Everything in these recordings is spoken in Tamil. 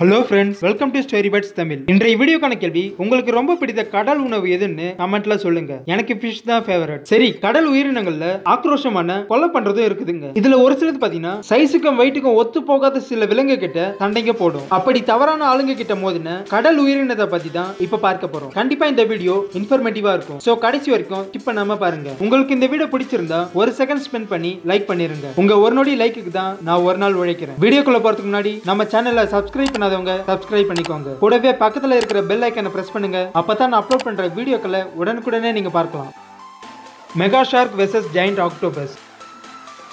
Hello friends welcome to story buds Tamil இன்றைய வீடியோக்கான கேள்வி உங்களுக்கு ரொம்ப பிடித்த கடல் உணவு எதுன்னு கமெண்ட்ல சொல்லுங்க. எனக்கு ஃபிஷ் தான் ஃபேவரட் சரி கடல் உயிரினங்கள்ல ஆக்ரோஷமான கொலை பண்றதும் இருக்குதுங்க. இதுல ஒரு சிலது பாத்தீங்கன்னா சைஸுக்கும் வெயிட்டுக்கும் ஒத்து போகாத சில விலங்கு கிட்ட சண்டைங்க போடும். அப்படி தவறான ஆளுங்க கிட்ட மோதின கடல் உயிரினத்தை பத்தி தான் இப்ப பார்க்க போறோம். கண்டிப்பா இந்த வீடியோ இன்ஃபர்மேட்டிவா இருக்கும். சோ கடைசி வரைக்கும் ஸ்கிப் பண்ணாம பாருங்க. உங்களுக்கு இந்த வீடியோ பிடிச்சிருந்தா ஒரு செகண்ட் ஸ்பெண்ட் பண்ணி லைக் பண்ணிருங்க. உங்க ஒரு நொடி லைக்குக்கு தான் நான் ஒரு நாள் உழைக்கிறேன். வீடியோக்குள்ள போறதுக்கு முன்னாடி நம்ம சேனலை சப்ஸ்கிரைப் பண்ணாதவங்க சப்ஸ்கிரைப் பண்ணிக்கோங்க. கூடவே பக்கத்துல இருக்கிற பெல் ஐக்கனை பிரஸ் பண்ணுங்க. அப்பதான் நான் அப்லோட் பண்ற வீடியோக்களை உடனுக்குடனே நீங்க பார்க்கலாம். Mega shark versus giant octopus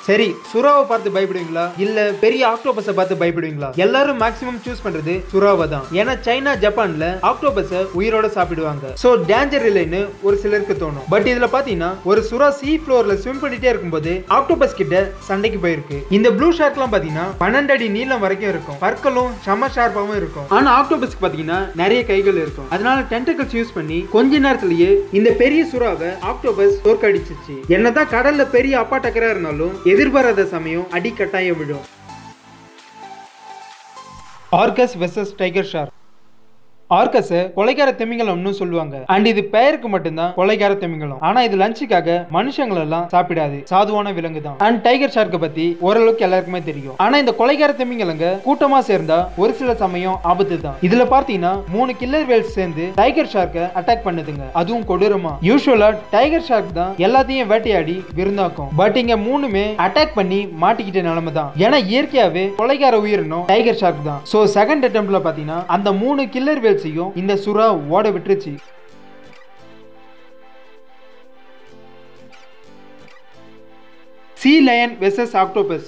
சரி சுறாவை பார்த்து பயப்படுவீங்களா? இல்ல பெரிய ஆக்டோபஸை பார்த்து பயப்படுவீங்களா? எல்லாரும் மேக்ஸிமம் சூஸ் பண்றது சுறாவை தான். ஏன்னா சைனா ஜப்பான்ல ஆக்டோபஸை உயிரோட சாப்பிடுவாங்க. சோ டேஞ்சர் இல்லைன்னு ஒரு சிலருக்கு தோணும். பட் இதுல பாத்தீங்கன்னா ஒரு சுறா சீ ஃப்ளோர்ல ஸ்விம் பண்ணிட்டே இருக்கும்போது ஆக்டோபஸ் கிட்ட சண்டைக்கு போயிருக்கு. இந்த ப்ளூ ஷார்க்லாம் பாத்தீங்கன்னா பன்னெண்டு அடி நீளம் வரைக்கும் இருக்கும். பற்களும் செம ஷார்ப்பாவும் இருக்கும். ஆனா ஆக்டோபஸ்க்கு பாத்தீங்கன்னா நிறைய கைகள் இருக்கும். அதனால டென்டக்கல்ஸ் யூஸ் பண்ணி கொஞ்ச நேரத்திலேயே இந்த பெரிய சுறாவை ஆக்டோபஸ் தோற்கடிச்சிச்சு. என்னதான் கடல்ல பெரிய அப்பா டக்கரா இருந்தாலும் எதிர்பாராத சமயம் அடிக்கட்டாயம் விழும். விடும் orcas versus tiger shark orcas கொலைகார திமிங்கலம்னு சொல்லுவாங்க. அண்ட் இது பெயருக்கு மட்டும்தான் கொலைகார திமிங்கலம். ஆனா இது லஞ்சுக்காக மனுஷங்கள் எல்லாம் சாப்பிடாது. சாதுவான விலங்கு தான் அண்ட் டைகர் ஷார்க்கை பத்தி ஓரளவுக்கு எல்லாருக்குமே தெரியும். ஆனா இந்த கொலைகார திமிங்கலங்க கூட்டமா சேர்ந்தா ஒரு சில சமயம் ஆபத்து தான் இதுல பார்த்தீங்கன்னா மூணு கில்லர் வேல்ஸ் சேர்ந்து டைகர் ஷார்க்கை அட்டாக் பண்ணுதுங்க. அதுவும் கொடூரமா. யூஸ்வலா டைகர் ஷார்க் தான் எல்லாத்தையும் வேட்டையாடி விருந்தாக்கும். பட் இங்க மூணுமே அட்டாக் பண்ணி மாட்டிக்கிட்ட நிலைமை தான் ஏன்னா இயற்கையாவே கொலைகார உயிரினம் டைகர் ஷார்க் தான். சோ செகண்ட் அட்டம்ப்ட்ல பாத்தீங்கன்னா அந்த மூணு கில்லர் வேல்ஸையும் இந்த சுறா ஓட விட்டுருச்சு. சி லயன் வெர்சஸ் ஆக்டோபஸ்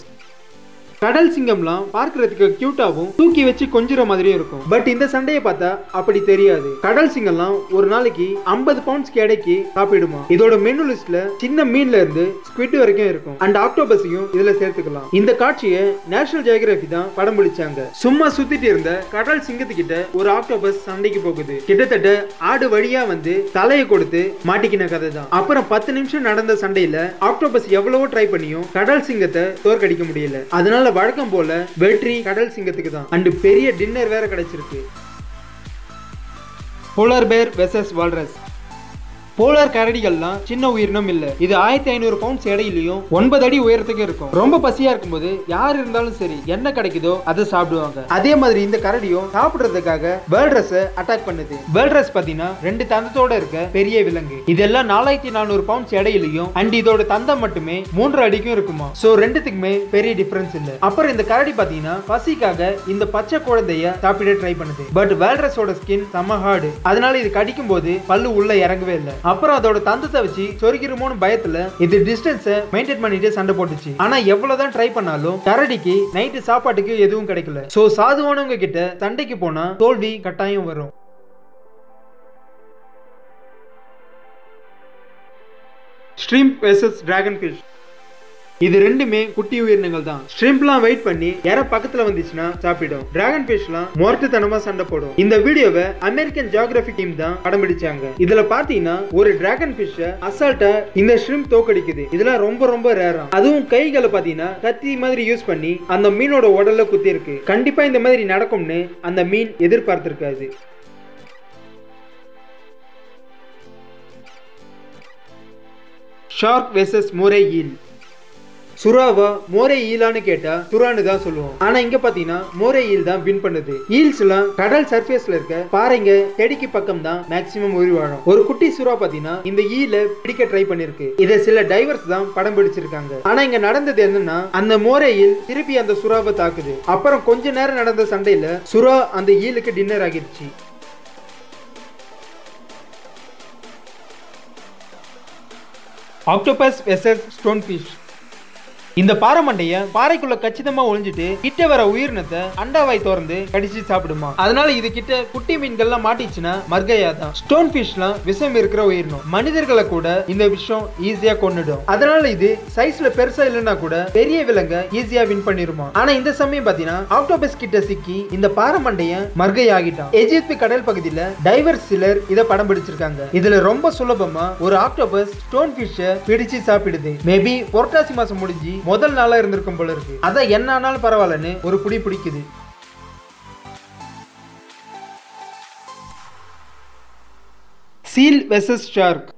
கடல் சிங்கம்லாம் பார்க்கறதுக்கு கியூட்டாவும் தூக்கி வச்சு கொஞ்சுற மாதிரியும் இருக்கும். பட் இந்த சண்டையை பார்த்தா அப்படி தெரியாது. கடல் சிங்கம்லாம் ஒரு நாளைக்கு ஐம்பது பவுண்ட்ஸ் கிடைக்கி சாப்பிடுமா? இதோட மெனு லிஸ்ட்ல சின்ன மீன்ல இருந்து ஸ்குவிட் வரைக்கும் இருக்கும். அண்ட் ஆக்டோபஸையும் இதுல சேர்த்துக்கலாம். இந்த காட்சியை நேஷனல் ஜியோகிராபி தான் படம் பிடிச்சாங்க சும்மா சுத்திட்டு இருந்த கடல் சிங்கத்துக்கிட்ட ஒரு ஆக்டோபஸ் சண்டைக்கு போகுது. கிட்டத்தட்ட ஆடு வழியா வந்து தலையை கொடுத்து மாட்டிக்கின கதை தான். அப்புறம் பத்து நிமிஷம் நடந்த சண்டையில ஆக்டோபஸ் எவ்வளவோ ட்ரை பண்ணியும் கடல் சிங்கத்தை தோற்கடிக்க முடியல. அதனால வழக்கம் போல வெற்றி. கடல் சிங்கத்துக்கு தான் அண்ட் பெரிய டின்னர் வேற கிடைச்சிருக்கு. போலார் பேர் வெசஸ் வால்ரஸ் போலார் கரடிகள்லாம் சின்ன உயிரினம் இல்ல. இது ஆயிரத்தி ஐநூறு பவுண்ட்ஸ் எடையிலையும் ஒன்பது அடி உயரத்துக்கு இருக்கும். ரொம்ப பசியா இருக்கும்போது யார் இருந்தாலும் சரி என்ன கிடைக்குதோ அதை சாப்பிடுவாங்க. அதே மாதிரி இந்த கரடியும் சாப்பிடுறதுக்காக வேர்ல்ட்ரஸ் அட்டாக் பண்ணுது. வேர்ல்ட்ரஸ் பாத்தீங்கன்னா ரெண்டு தந்தத்தோட இருக்க பெரிய விலங்கு. இதெல்லாம் நாலாயிரத்தி நானூறு பவுண்ட்ஸ் எடையிலையும் அண்ட் இதோட தந்தம் மட்டுமே மூன்று அடிக்கும் இருக்குமா. சோ ரெண்டுத்துக்குமே பெரிய டிஃபரன்ஸ் இல்ல. அப்புறம் இந்த கரடி பாத்தீங்கன்னா பசிக்காக இந்த பச்சை குழந்தைய சாப்பிட ட்ரை பண்ணுது. பட் வேல்ட்ரஸோட ஸ்கின் செம ஹார்டு அதனால இது கடிக்கும் போது பல்லு உள்ள இறங்கவே இல்லை. அப்புறம் அதோட தந்தத்தை வச்சு சொருக்கிருமோன்னு பயத்துல இது டிஸ்டன்ஸை மெயின்டைன் பண்ணிட்டு சண்டை போட்டுச்சு. ஆனா எவ்வளவுதான் ட்ரை பண்ணாலும் கரடிக்கு நைட்டு சாப்பாட்டுக்கு எதுவும் கிடைக்கல. சோ சாதுவானவங்க கிட்ட சண்டைக்கு போனா தோல்வி கட்டாயம் வரும். ஸ்ட்ரீம் வெர்சஸ் டிராகன் ஃபிஷ் இது ரெண்டுமே குட்டி உயிரினங்கள் தான். ஸ்ட்ரிம்ப்லாம் வெயிட் பண்ணி யார பக்கத்துல வந்துச்சுன்னா சாப்பிடும். டிராகன் ஃபிஷ்லாம் மொரட்டுத்தனமா சண்டை போடும். இந்த வீடியோவை அமெரிக்கன் ஜியோகிராபி டீம் தான் படம் பிடிச்சாங்க இதுல பாத்தீங்கன்னா ஒரு டிராகன் ஃபிஷ் அசால்ட்டா இந்த ஷ்ரிம் தோக்கடிக்குது. இதெல்லாம் ரொம்ப ரொம்ப ரேரா அதுவும் கைகளை பாத்தீங்கன்னா கத்தி மாதிரி யூஸ் பண்ணி அந்த மீனோட உடல்ல குத்தி இருக்கு கண்டிப்பா இந்த மாதிரி நடக்கும்னு அந்த மீன் எதிர்பார்த்திருக்காது. ஷார்க் வெர்சஸ் மோரே ஈல் சுறாவா மோரே ஈலான்னு கேட்டா சுறான்னு தான் சொல்லுவோம். ஆனா இங்க பாத்தீங்கன்னா மோரே ஈல் தான் வின் பண்ணுது. ஈல்ஸ் எல்லாம் கடல் சர்ஃபேஸ்ல இருக்க பாறைங்க செடிக்கு பக்கம் தான் மேக்சிமம் உயிர் வாழும். ஒரு குட்டி சுறா பாத்தீங்கன்னா இந்த ஈல பிடிக்க ட்ரை பண்ணிருக்கு. இதை சில டைவர்ஸ் தான் படம் பிடிச்சிருக்காங்க. ஆனா இங்க நடந்தது என்னன்னா அந்த மோரே ஈல் திருப்பி அந்த சுறாவை தாக்குது. அப்புறம் கொஞ்ச நேரம் நடந்த சண்டையில சுறா அந்த ஈலுக்கு டின்னர் ஆகிருச்சு ஆக்டோபஸ் வெசஸ் ஸ்டோன் ஃபிஷ் இந்த பாரமண்டைய பாறைக்குள்ள கச்சிதமா ஒளிஞ்சிட்டு கிட்ட வர உயிரினத்தை அண்டாவாய் திறந்து கடிச்சு சாப்பிடுமா? அதனால இது கிட்ட குட்டி மீன்கள்லாம் மாட்டிச்சுன்னா மர்கையா தான் ஸ்டோன் ஃபிஷ்லாம் விஷம் இருக்கிற உயிரினம். மனிதர்களை கூட இந்த விஷம் ஈஸியா கொண்டுடும் அதனால இது சைஸ்ல பெருசா இல்லைன்னா கூட பெரிய விலங்க ஈஸியா வின் பண்ணிருமா? ஆனா இந்த சமயம் பாத்தீங்கன்னா ஆக்டோபஸ் கிட்ட சிக்கி இந்த பாரமண்டைய மர்கை ஆகிட்டான் எஜிப்து கடல் பகுதியில டைவர்ஸ் சிலர் இதை படம் பிடிச்சிருக்காங்க. இதுல ரொம்ப சுலபமா ஒரு ஆக்டோபஸ் ஸ்டோன் பிஷ பிடிச்சு சாப்பிடுது. மேபி புரட்டாசி மாசம் முடிஞ்சு முதல் நாளாக இருந்திருக்கும் போல இருக்கு. அதான் என்ன பரவாயில்லன்னு ஒரு குடி பிடிக்குது. Seal versus shark.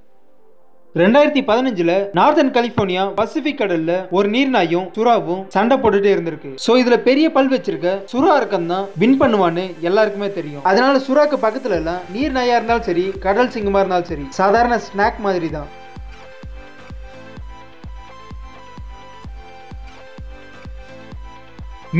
ரெண்டாயிரத்தி பதினஞ்சுல நார்த்தன் கலிபோர்னியா பசிபிக் கடல்ல ஒரு நீர்நாயும் சுறாவும் சண்டை போட்டுட்டே இருந்திருக்கு. சோ இதுல பெரிய பல் வச்சிருக்க சுறா அர்க்கம் தான் வின் பண்ணுவான்னு எல்லாருக்குமே தெரியும். அதனால சுறாக்கு பக்கத்துல எல்லாம் நீர் நாயா இருந்தாலும் சரி கடல் சிங்கமா இருந்தாலும் சரி சாதாரண ஸ்நாக் மாதிரி தான்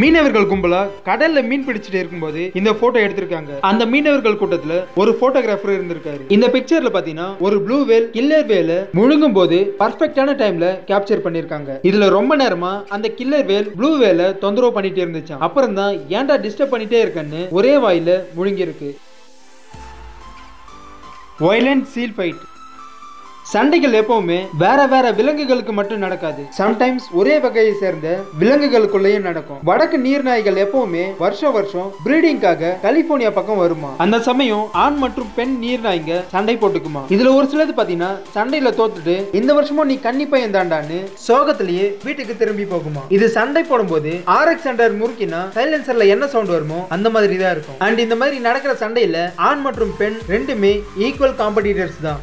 மீனவர்கள் கும்பலா? கடல்ல மீன் பிடிச்சிட்டு இருக்கும்போது இந்த போட்டோ எடுத்திருக்காங்க. அந்த மீனவர்கள் கூட்டத்துல ஒரு போட்டோகிராஃபர் இருந்திருக்காரு. இந்த பிக்சர்ல பாத்தீங்கன்னா ஒரு ப்ளூ வேல் கில்லர் வேல முழுங்கும் போது பர்ஃபெக்டான டைம்ல கேப்சர் பண்ணிருக்காங்க. இதுல ரொம்ப நேரமா அந்த கில்லர் வேல் ப்ளூ வேல தொந்தரவு பண்ணிட்டே இருந்துச்சு அப்புறம் தான் ஏன்டா டிஸ்டர்ப் பண்ணிட்டே இருக்கன்னு ஒரே வாயில முழுங்கிருக்கு வயலண்ட் சீல் ஃபைட் சண்டைகள் எப்பவுமே வேற வேற விலங்குகளுக்கு மட்டும் நடக்காது. சம்டைம்ஸ் ஒரே வகையை சேர்ந்த விலங்குகளுக்குள்ளேயும் நடக்கும். வடக்கு நீர்நாய்கள் எப்பவுமே வருஷம் வருஷம் பிரீடிங்காக கலிபோர்னியா பக்கம் வருமா? அந்த சமயம் ஆண் மற்றும் பெண் நீர்நாய்ங்க சண்டை போட்டுக்குமா? இதுல ஒரு சிலது பாத்தீங்கன்னா சண்டையில தோத்துட்டு இந்த வருஷமும் நீ கன்னி பையன் தாண்டான்னு சோகத்திலேயே வீட்டுக்கு திரும்பி போகுமா? இது சண்டை போடும்போது ஆர்எக்ஸ் சென்டர் முறுக்கினா சைலன்சர்ல என்ன சவுண்ட் வருமோ அந்த மாதிரி தான் இருக்கும். அண்ட் இந்த மாதிரி நடக்கிற சண்டையில ஆண் மற்றும் பெண் ரெண்டுமே ஈக்குவல் காம்படிட்டர்ஸ் தான்.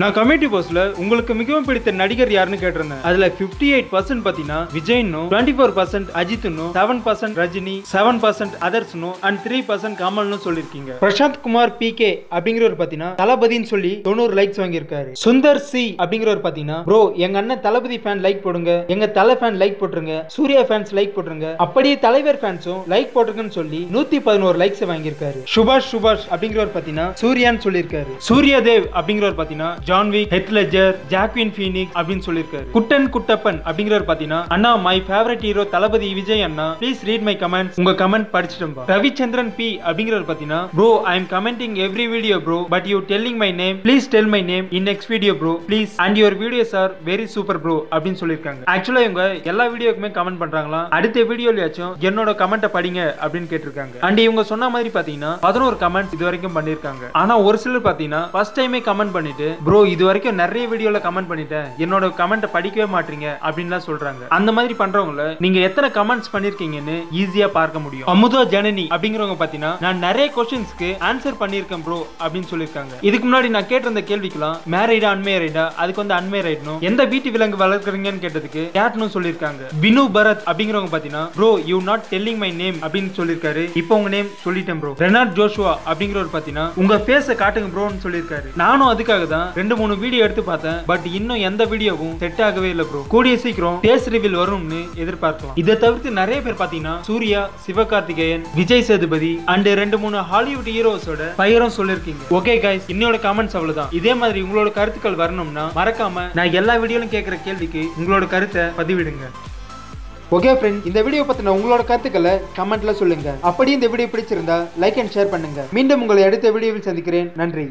நான் கமிட்டி போஸ்ட்ல உங்களுக்கு மிகவும் பிடித்த நடிகர் யாருன்னு கேட்டிருந்தேன். அதுல பிப்டி எயிட் பர்சன்ட் பாத்தீங்கன்னா விஜய்னும் twenty four percent அஜித்னும் seven percent Rajini seven percent அதர்ஸ்னும் and three percent கமல்னு சொல்லியிருக்கீங்க. பிரசாந்த் குமார் பி கே அப்படிங்கிறவர் பாத்தீங்கன்னா தளபதின்னு சொல்லி தொண்ணூறு லைக்ஸ் வாங்கியிருக்காரு. சுந்தர் சி அப்படிங்கிறவர் பாத்தீங்கன்னா ப்ரோ எங்க அண்ணன் தளபதி ஃபேன் லைக் போடுங்க எங்க தலை ஃபேன் லைக் போட்டுருங்க சூர்யா ஃபேன்ஸ் லைக் போட்டுருங்க அப்படியே தலைவர் ஃபேன்ஸும் லைக் போட்டுருங்கன்னு சொல்லி நூத்தி பதினோரு லைக்ஸ் வாங்கியிருக்காரு. சுபாஷ் சுபாஷ் அப்படிங்கிறவர் பாத்தீங்கன்னா சூர்யான்னு சொல்லியிருக்காரு. சூர்யா தேவ் அப்படிங்கிறவர் பாத்தீங்கன்னா John Wick Heath Ledger Joaquin Phoenix அப்படின்னு சொல்லியிருக்காரு. குட்டன் குட்டப்பன் அப்படிங்கிறவர் பாத்தீங்கன்னா அண்ணா my favourite hero Thalapathy Vijay Anna please read my comment உங்க கமெண்ட் படிச்சிட்டோம் ரவிச்சந்திரன் பி அப்படிங்கிறவர் பாத்தீங்கன்னா bro I am commenting every video bro but you telling my name please tell my name in next video bro please and your videos are very super bro அப்படின்னு சொல்லியிருக்காங்க. ஆக்சுவலா இவங்க எல்லா வீடியோக்குமே கமெண்ட் பண்றாங்களா? அடுத்த வீடியோலயாச்சும் என்னோட கமெண்ட்டை படிங்க அப்படின்னு கேட்டிருக்காங்க. அண்ட் இவங்க சொன்ன மாதிரி பாத்தீங்கன்னா பதினோரு கமெண்ட் இது வரைக்கும் பண்ணிருக்காங்க ஆனா ஒரு சிலர் பாத்தீங்கன்னா ஃபர்ஸ்ட் டைமே கமெண்ட் பண்ணிட்டு ப்ரோ ப்ரோ இது வரைக்கும் நிறைய வீடியோல கமெண்ட் பண்ணிட்டேன். என்னோட கமெண்ட் படிக்கவே மாட்டீங்க அப்படின்லாம் சொல்றாங்க. அந்த மாதிரி பண்றவங்கள நீங்க எத்தனை கமெண்ட்ஸ் பண்ணிருக்கீங்கன்னு ஈஸியா பார்க்க முடியும். அமுதா ஜனனி அப்படிங்கிறவங்க பாத்தீங்கன்னா நான் நிறைய கொஸ்டின்ஸ்க்கு ஆன்சர் பண்ணிருக்கேன் ப்ரோ அப்படின்னு சொல்லியிருக்காங்க. இதுக்கு முன்னாடி நான் கேட்டிருந்த கேள்விக்கெல்லாம் மேரைடா அன்மேரைடா அதுக்கு வந்து அன்மேரைடனும் எந்த வீட்டு விலங்கு வளர்க்குறீங்கன்னு கேட்டதுக்கு கேட்னு சொல்லியிருக்காங்க? வினு பரத் அப்படிங்கிறவங்க பாத்தீங்கன்னா bro you not telling my name அப்படின்னு சொல்லியிருக்காரு. இப்போ உங்க நேம் சொல்லிட்டேன் ப்ரோ ரெனாட் ஜோஷுவா அப்படிங்கிறவர் பாத்தீங்கன்னா உங்க பேச காட்டுங்க ப்ரோன்னு சொல்லியிருக்காரு. நானும் அதுக்காக தான் ரெண்டு மூணு வீடியோ எடுத்து பார்த்தேன். பட் இன்னும் எந்த வீடியோவும் செட் ஆகவே இல்லை ப்ரோ கூடிய சீக்கிரம் டேஸ்ட் ரிவில் வரும்னு எதிர்பார்க்கலாம். இதை தவிர்த்து நிறைய பேர் பார்த்தீங்கன்னா சூர்யா சிவகார்த்திகேயன் விஜய் சேதுபதி அண்ட் ரெண்டு மூணு ஹாலிவுட் ஹீரோஸோட பயிரும் சொல்லிருக்கீங்க ஓகே கைஸ் இன்னோட கமெண்ட்ஸ் அவ்வளவுதான். இதே மாதிரி உங்களோட கருத்துக்கள் வரணும்னா மறக்காம நான் எல்லா வீடியோலும் கேட்குற கேள்விக்கு உங்களோட கருத்தை பதிவிடுங்க. ஓகே ஃப்ரெண்ட் இந்த வீடியோ பத்தின உங்களோட கருத்துக்களை கமெண்ட்ல சொல்லுங்க. அப்படியே இந்த வீடியோ பிடிச்சிருந்தா லைக் அண்ட் ஷேர் பண்ணுங்க. மீண்டும் உங்களை அடுத்த வீடியோவில் சந்திக்கிறேன். நன்றி.